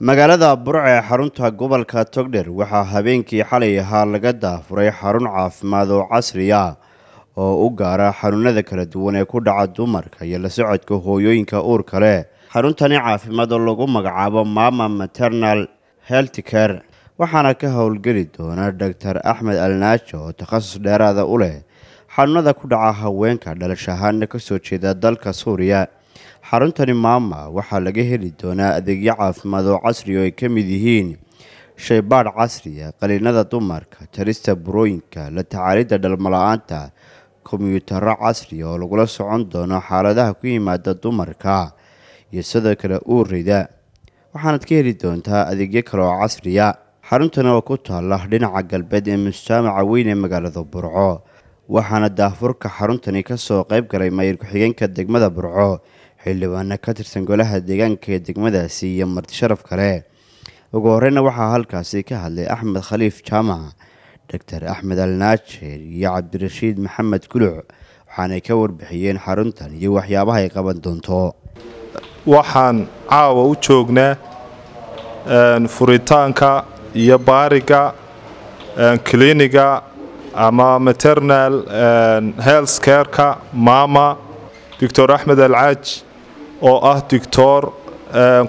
magaalada burco ee xarunta gobolka togdher waxaa habeenkii xalay ahaa laga daafuray xarun caafimaad oo casri ah oo u gaara xanuunada kala duwan ee ku dhaca dumarka iyo la socodka hooyooyinka uurka leh. Xaruntani caafimaad oo lagu magacaabo mama maternal healthcare waxaana ka howlgeli doona doctor axmed alnaajo oo takhasus dheeraada u leh xanuunada ku dhaca haweenka dhalash ahaana ka soo jeeda dalka suuriya xaruntani maama waxaa laga heli doonaa adeegyo caafimaad oo casri oo ay ka mid yihiin shaybaadh casriya qaliinada dumarka jarista burooyinka la tacaalidda dhalmala-aanta kombiyuutaro casriya oo lagula socon doono xaaladaha ku yimaada dumarka iyo sidoo kale uurida waxaanad ka heli doontaa adeegyo kale oo casriya xaruntani oo ku taala dhinaca galbeed ee mustaamaca weyn ee magaalada burco waxaana daafurka xaruntani ka soo qayb galay mayir ku-xigeenka degmada burco xildhibaano ka tirsan golaha deegaanka ee degmadaasi iyo marti sharaf kale. Ugu horeyna waxaa halkaasi ka hadlay axmed khaliif jaamac doctor axmed alnaajer iyo cabdirashiid maxamed kuluc waxaanay ka warbixiyeen xaruntan iyo waxyaabaha ay qaban doonto. Waxaan caawa u joognaa furitaanka iyo baariga kliniga ama maternal health careka mama doctor axmed alcaaj oo ah doctor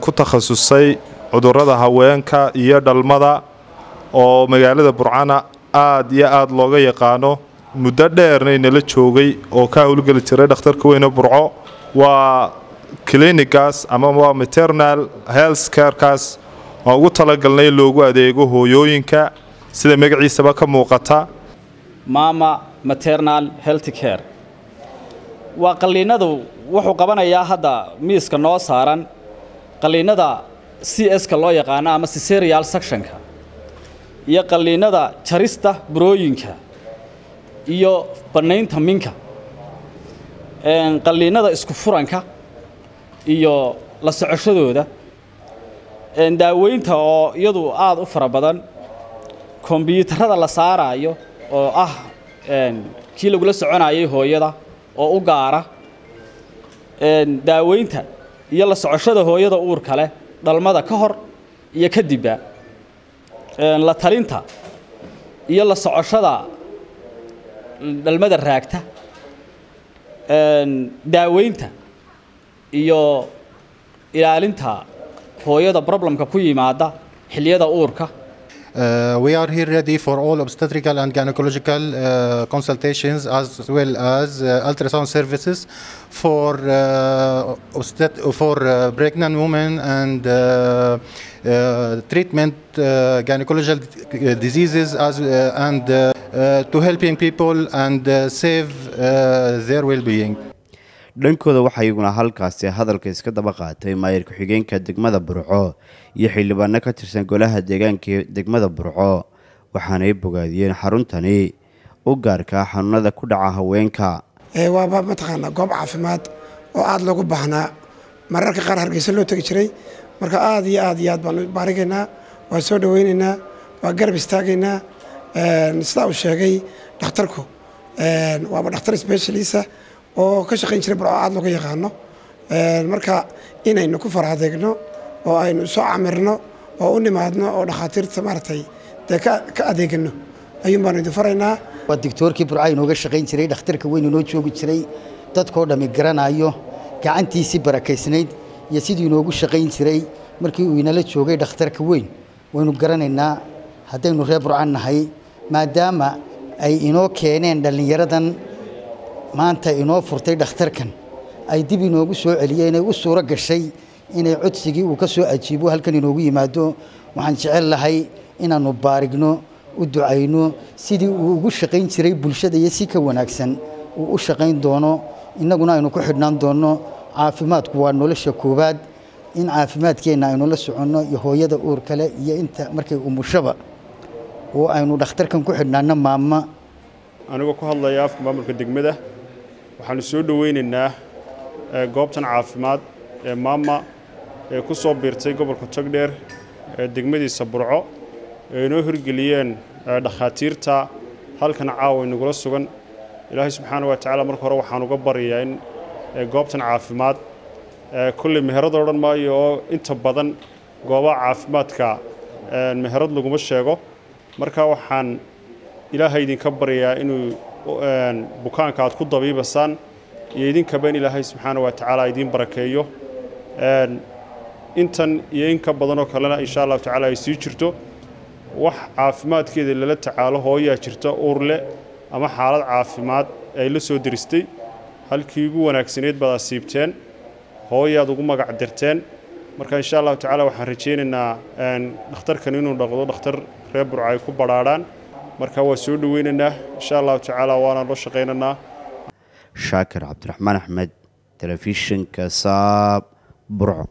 ku takhasusay cudurrada haweenka iyo dhalmada oo magaalada burcana aad iyo aad looga yaqaano. Muddo dheerna inala joogay oo ka howlgeli jiray dhakhtarka weyne burco. Waa klinigaas ama waa maternal health carekaas waan ugu talagalnay in loogu adeego hooyooyinka sida magaciisaba ka muuqata. Mama maternal health care waa qalliinadu wuxuu qabanayaa hadda miiska noo saaran qalliinada c s ka loo yaqaano ama siserial sectionka iyo qalliinada jarista burooyinka iyo bannaynta minka qalliinada isku furanka iyo la socoshadooda. Daaweynta oo iyadu aada u fara badan kombyuutarada la saaraayo oo ah kii lagula soconayay hooyada oo u gaara daaweynta iyo la socoshada hooyada uurka leh dhalmada ka hor iyo kadibba la talinta iyo la socoshada dhalmada raagta daaweynta iyo ilaalinta hooyada problemka ku yimaada xilliyada uurka Uh, we are here ready for all obstetrical and gynecological uh, consultations as well as uh, ultrasound services for uh, for uh, pregnant women and treatment gynecological diseases as and to helping people and save their well-being. Dhankooda waxaa iyaguna halkaasi hadalka iska daba qaatay maayir ku-xigeenka degmada burco iyo xildhibaano ka tirsan golaha deegaanka degmada burco waxaanay bogaadiyeen xaruntani u gaarka xanuunada ku dhaca haweenka. Waaba mataqaanaa goob caafimaad oo aada loogu baahnaa. Mararka qaar hargeysa loo tegi jiray. Marka aada iyo aad iyo aad baan baarigaynaa waan soo dhaweynaynaa waan garab istaagaynaa sidaa uu sheegay dhakhtarku. Waaba dhakhtar specialisa oo ka shaqayn jiray burco aada looga yaqaano. Marka inaynu ku fara adeegno oo aynu soo camirno oo u nimaadno oo dhakhaatiirta maaragtay dee ka adeegano ayuun baanu idin faraynaa. Waa digtoorkii burca inooga shaqayn jiray dhakhtarka weyn inoo joogi jiray dadkoo dhammi garanayo gacantiisii barakaysnayd iyo siduu inoogu shaqayn jiray markii uu inala joogay dhakhtarka weyn waynu garanaynaa haddaynu reer burcan nahay maadaama ay inoo keeneen dhallinyaradan maanta inoo furtay dhakhtarkan. Ay dib inoogu soo celiyeen inay u suuro gashay inay codsigii uu ka soo ajiibo halkan inoogu yimaado. Waxaan jecel lahay inaannu baarigno u ducayno sidii uu ugu shaqayn jiray bulshada iyo si ka wanaagsan uu u shaqayn doono innaguna aynu ku xidhnaan doonno caafimaadku waa nolosha koowaad. In caafimaadkeenna aynu la soconno iyo hooyada uur kale iyo inta markay umushaba oo aynu dhakhtarkan ku xidhnaano maama anigoo ku hadlaya afka maamulka degmada waxaanu soo dhoweynaynaa goobtan caafimaad ee maama ee ku soo biirtay gobolka togdheer ee degmadiisa burco. Ee inoo hirgeliyeen dhakhaatiirta halkan caawa inagula sugan. Ilaahay subxaana wa tacaala marka hore waxaan uga baryayaa in goobtan caafimaad. Kolley meherada odhan maayo oo inta badan goobaha caafimaadka meherad laguma sheego. Marka waxaan ilaahay idinka baryayaa inuu bukaanka aad ku dabiibasaan iyo idinkaba in ilaahay subxaana wa tacaala idiin barakeeyo. Intan iyo in ka badanoo kalena insha allahu tacaala ay sii jirto. Wax caafimaadkeeda lala tacaalo hooyaa jirta uur leh ama xaalad caafimaad ay la soo diristay. Halkii ugu wanaagsaneyd baad asiibteen hooyaad ugu magac dirteen. Marka insha allahu tacaala waxaan rajaynaynaa dhakhtarkan inuu dhaqdo dhakhtar reer burca ay ku badhaadhaan marka waa soo dhoweynaynaa insha allahu tacaala waana loo shaqaynaynaa shaakir cabdiraxmaan axmed telefishinka saab burco